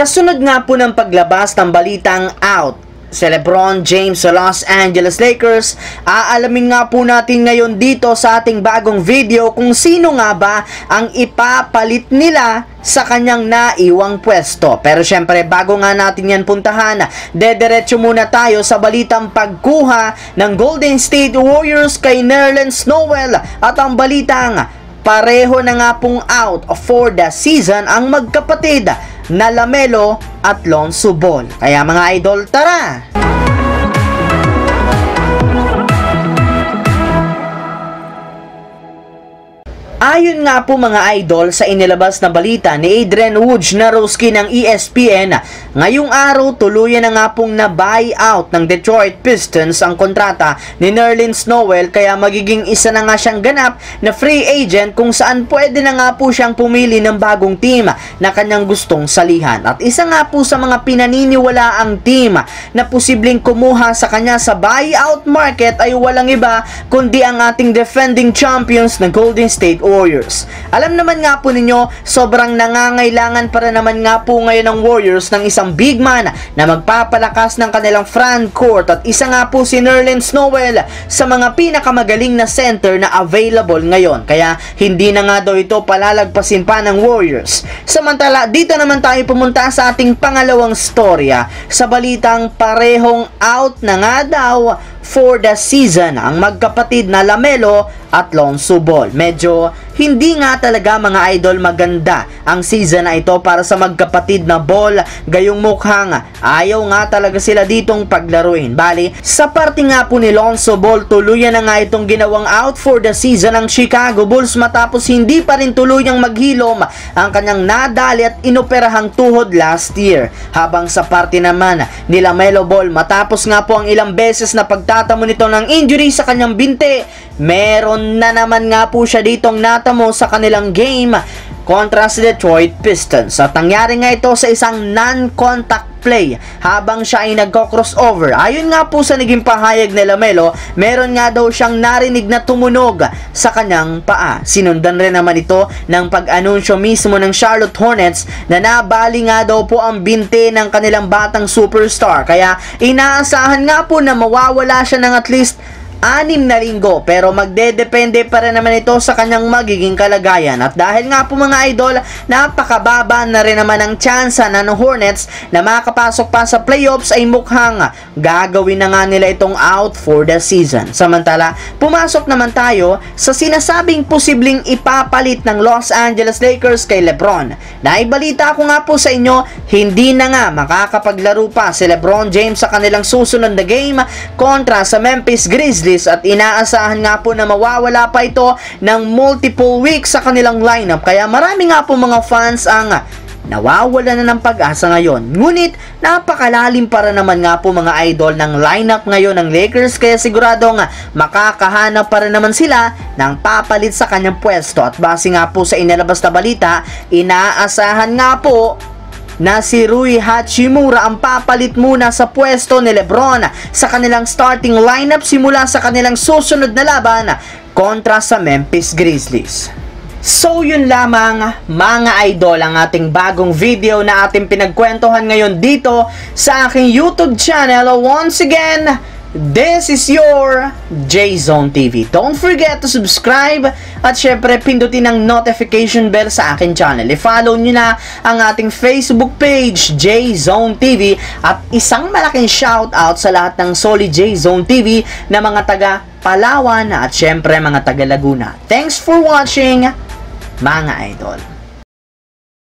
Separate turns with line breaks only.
Kasunod nga po ng paglabas ng balitang out si Lebron James sa Los Angeles Lakers. Aalamin nga po natin ngayon dito sa ating bagong video kung sino nga ba ang ipapalit nila sa kanyang naiwang pwesto. Pero syempre, bago nga natin yan puntahan, dederecho muna tayo sa balitang pagkuha ng Golden State Warriors kay Nerlens Noel at ang balitang pareho na nga pong out for the season ang magkapatid na Lamelo at Lonzo Ball. Kaya mga idol, tara! Ayon nga po mga idol sa inilabas na balita ni Adrian Wojnarowski ng ESPN, ngayong araw tuluyan na nga pong na-buy out ng Detroit Pistons ang kontrata ni Nerlens Noel kaya magiging isa na nga siyang ganap na free agent kung saan pwede na nga po siyang pumili ng bagong team na kanyang gustong salihan. At isa nga po sa mga pinaniniwala ang team na posibleng kumuha sa kanya sa buyout market ay walang iba kundi ang ating defending champions na Golden State Warriors. Alam naman nga po ninyo, sobrang nangangailangan para naman nga po ngayon ng Warriors ng isang big man na magpapalakas ng kanilang front court at isa nga po si Nerlens Noel sa mga pinakamagaling na center na available ngayon. Kaya hindi na nga daw ito palalagpasin pa ng Warriors. Samantala, dito naman tayo pumunta sa ating pangalawang storya sa balitang parehong out na nga daw for the season ang magkapatid na Lamelo at Lonzo Ball. Medyo hindi nga talaga mga idol maganda ang season na ito para sa magkapatid na Ball. Gayong mukhang ayaw nga talaga sila ditong paglaruin. Bali, sa parte nga po ni Lonzo Ball, tuluyan na nga itong ginawang out for the season ng Chicago Bulls matapos hindi pa rin tuluyang maghilom ang kanyang nadali at inoperahang tuhod last year. Habang sa parte naman ni Lamelo Ball matapos nga po ang ilang beses na pagtatamo nito ng injury sa kanyang binte, meron na naman nga po siya ditong natamo sa kanilang game kontra sa Detroit Pistons. At nangyari nga ito sa isang non-contact play habang siya ay nagko-crossover. Ayon nga po sa naging pahayag ni Lamelo, meron nga daw siyang narinig na tumunog sa kanyang paa. Sinundan rin naman ito ng pag-anunsyo mismo ng Charlotte Hornets na nabali nga daw po ang binte ng kanilang batang superstar. Kaya inaasahan nga po na mawawala siya ng at least anim na linggo pero magdedepende pa rin naman ito sa kanyang magiging kalagayan. At dahil nga po mga idol napakababa na rin naman ang tsansa na ng Hornets na makapasok pa sa playoffs ay mukhang gagawin na nga nila itong out for the season. Samantala pumasok naman tayo sa sinasabing posibleng ipapalit ng Los Angeles Lakers kay Lebron. Naibalita ko nga po sa inyo hindi na nga makakapaglaro pa si Lebron James sa kanilang susunod na game kontra sa Memphis Grizzlies Grizzlies at inaasahan nga po na mawawala pa ito ng multiple weeks sa kanilang lineup. Kaya marami nga po mga fans ang nawawala na ng pag-asa ngayon. Ngunit napakalalim para naman nga po mga idol ng lineup ngayon ng Lakers kaya sigurado nga makakahanap para naman sila ng papalit sa kanyang pwesto. At base nga po sa inalabas na balita, inaasahan nga po na si Rui Hachimura ang papalit muna sa pwesto ni Lebron sa kanilang starting lineup simula sa kanilang susunod na laban kontra sa Memphis Grizzlies. So yun lamang mga idol ang ating bagong video na ating pinagkwentuhan ngayon dito sa aking YouTube channel. Once again, This is your J-Zone TV. Don't forget to subscribe at syempre pindutin ang notification bell sa akin channel. I-follow nyo na ang ating Facebook page, J-Zone TV at isang malaking shout out sa lahat ng Solid J-Zone TV na mga taga Palawan at syempre mga taga Laguna. Thanks for watching mga idol.